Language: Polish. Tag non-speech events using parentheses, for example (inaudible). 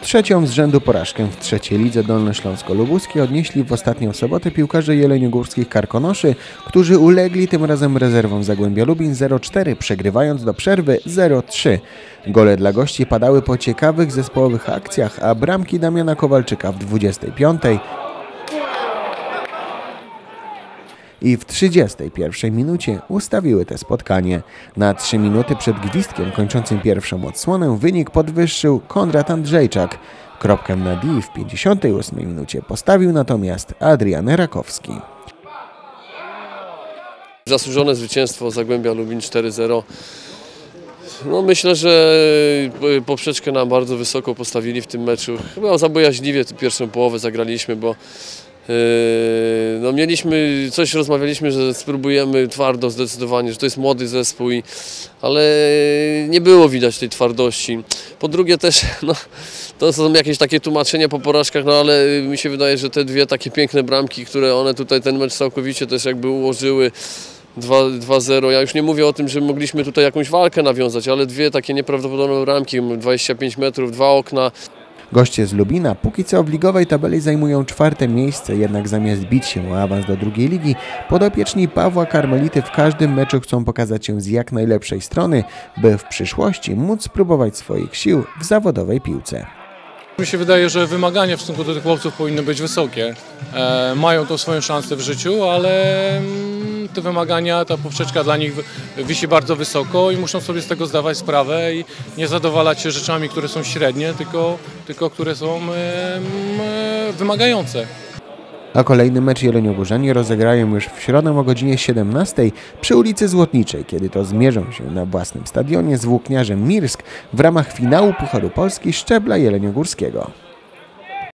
Trzecią z rzędu porażkę w trzeciej lidze Dolnośląsko-Lubuskiej odnieśli w ostatnią sobotę piłkarze jeleniogórskich Karkonoszy, którzy ulegli tym razem rezerwom Zagłębia Lubin 0-4, przegrywając do przerwy 0-3. Gole dla gości padały po ciekawych zespołowych akcjach, a bramki Damiana Kowalczyka w 25 i w 31 minucie ustawiły te spotkanie. Na 3 minuty przed gwizdkiem kończącym pierwszą odsłonę wynik podwyższył Konrad Andrzejczak. Kropkę na D w 58 minucie postawił natomiast Adrian Rakowski. Zasłużone zwycięstwo Zagłębia Lubin 4-0. No myślę, że poprzeczkę nam bardzo wysoko postawili w tym meczu. Chyba zabojaźliwie tę pierwszą połowę zagraliśmy, bo no mieliśmy, coś rozmawialiśmy, że spróbujemy twardo zdecydowanie, że to jest młody zespół, i, ale nie było widać tej twardości. Po drugie też, (laughs) no, to są jakieś takie tłumaczenia po porażkach, no ale mi się wydaje, że te dwie takie piękne bramki, które one tutaj ten mecz całkowicie też jakby ułożyły, 2-0. Ja już nie mówię o tym, że mogliśmy tutaj jakąś walkę nawiązać, ale dwie takie nieprawdopodobne bramki, 25 metrów, dwa okna. Goście z Lubina póki co w ligowej tabeli zajmują czwarte miejsce, jednak zamiast bić się o awans do drugiej ligi, podopieczni Pawła Karmelity w każdym meczu chcą pokazać się z jak najlepszej strony, by w przyszłości móc spróbować swoich sił w zawodowej piłce. Mi się wydaje, że wymagania w stosunku do tych chłopców powinny być wysokie. E, mają to swoją szansę w życiu, ale mm, te wymagania, ta poprzeczka dla nich wisi bardzo wysoko i muszą sobie z tego zdawać sprawę i nie zadowalać się rzeczami, które są średnie, tylko, tylko które są wymagające. A kolejny mecz Jeleniogórzanie rozegrają już w środę o godzinie 17 przy ulicy Złotniczej, kiedy to zmierzą się na własnym stadionie z włókniarzem Mirsk w ramach finału Pucharu Polski Szczebla Jeleniogórskiego.